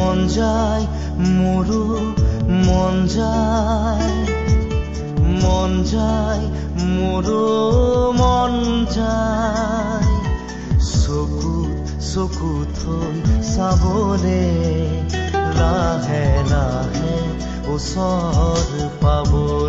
মন যায় মোৰো মন যায়। মন যায় মোৰো মন যায়। চকু চকু থৈ চাবলে লাহে লাহে ওচৰ পাবলে